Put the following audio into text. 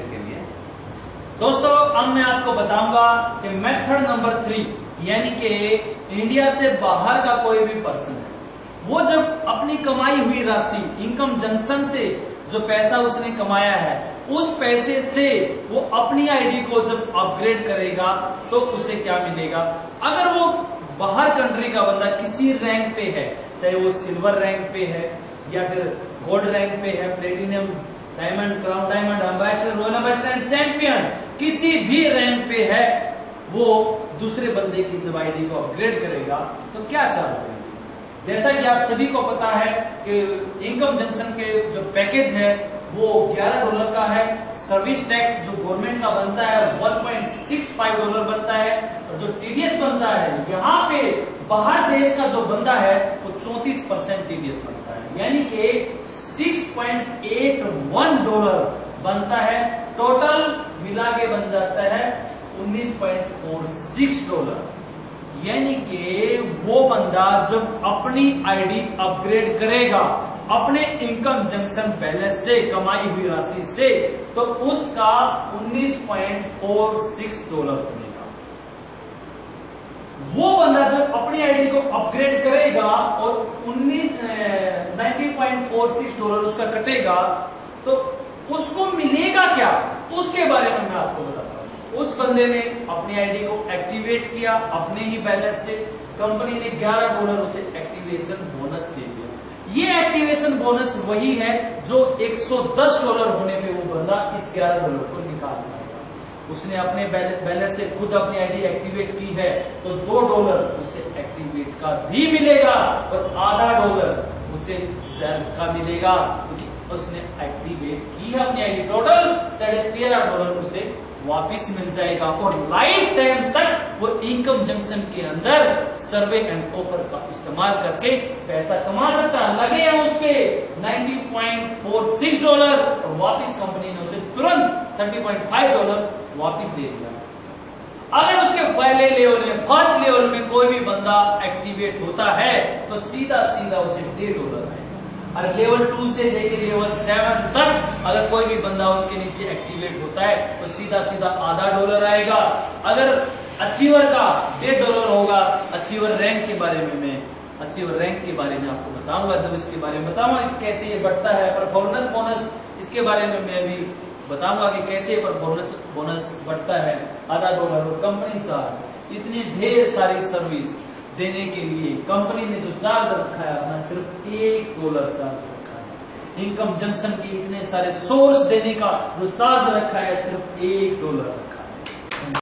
के लिए? दोस्तों, अब मैं आपको बताऊँगा कि मेथड नंबर थ्री, यानी कि इंडिया से बाहर का कोई भी पर्सन है वो जब अपनी कमाई हुई राशि इनकम जंक्शन से जो पैसा उसने कमाया है, उस पैसे से वो अपनी आईडी को जब अपग्रेड करेगा तो उसे क्या मिलेगा? अगर वो बाहर कंट्री का बंदा किसी रैंक पे है, चाहे वो सिल्वर रैंक पे है, या फिर गोल्ड रैंक पे है platinum diamond crown diamond ambassador royal ambassador and champion किसी भी रैंक पे है, वो दूसरे बंदे की जब आईडी को अपग्रेड करेगा। तो क्या चार्ज है? जैसा कि आप सभी को पता है कि इनकम जंक्शन के जो पैकेज है, वो 11 डॉलर का है। सर्विस टैक्स जो गवर्नमेंट का बनता है 1.65 डॉलर बनता है। और जो टीडीएस बनता है, यहाँ पे बाहर देश का जो बंदा है, वो 34 परसेंट टीडीएस बनता है। यानी कि 6.81 डॉलर बनता है। टोटल मिला के बन जाता है 19.46 डॉलर यानी कि वो बंदा जब अपनी आईडी अपग्रेड करेगा, अपने इनकम जंक्शन बैलेंस से, कमाई हुई राशि से तो उसका 19.46 डॉलर बनेगा। वो अपनी आईडी को अपग्रेड करेगा और 19 90.46 डॉलर उसका कटेगा तो उसको मिलेगा क्या? उसके बारे में मैं आपको बताता हूँ। उस बंदे ने अपनी आईडी को एक्टिवेट किया, अपने ही बैलेंस से। कंपनी ने 11 डॉलर उसे एक्टिवेशन बोनस दे दिया। ये एक्टिवेशन बोनस वही है जो 110 डॉलर होने पे वो बंदा इस 11 डॉलर को निकाल पाएगा उसने अपने बैलेंस से खुद अपनी आईडी एक्टिवेट की है तो दो डॉलर उसे एक्टिवेट का भी मिलेगा और आधा डॉलर उसे सेल्फ का मिलेगा। क्योंकि उसने एक्टिवेट की है अपनी आईडी टोटल साढ़े तेरह डॉलर उसे वापिस मिल जाएगा। और लाइफ टाइम तक वो इनकम जंक्शन के अंदर सर्वे एंड ऑफ़र का इस्तेमाल करके पैसा कमा सकता है। लगे हैं उस पे 90.46 डॉलर और वापिस कंपनी ने उसे तुरंत 30.5 डॉलर वापिस दे दिया। अगर उसके पहले लेवल में फ़र्स्ट लेवल में कोई भी बंदा एक्टिवेट होता है तो सीधा सीधा उसे डेढ़ डॉलर आएगा और लेवल टू से लेके लेवल सेवन तक अगर कोई भी बंदा उसके नीचे एक्टिवेट होता है तो सीधा सीधा आधा डॉलर आएगा। अगर अचीवर का डेढ़ डॉलर होगा अचीवर रैंक के बारे में मैं अचीवर रैंक के बारे में आपको बताऊँगा। जब इसके बारे में बताऊँगा कैसे ये बढ़ता है परफॉर्मेंस बोनस इसके बारे में मैं भी बताऊँगा कि कैसे परफॉर्मेंस बोनस बढ़ता है। आधा डॉलर और कंपनी चार्ज। इतनी ढेर सारी सर्विस देने के लिए कंपनी ने जो चार्ज रखा है, अपना सिर्फ़ एक डॉलर चार्ज रखा है। इनकम जंक्शन के इतने सारे सोर्स देने का जो चार्ज रखा है, सिर्फ़ एक डॉलर रखा है।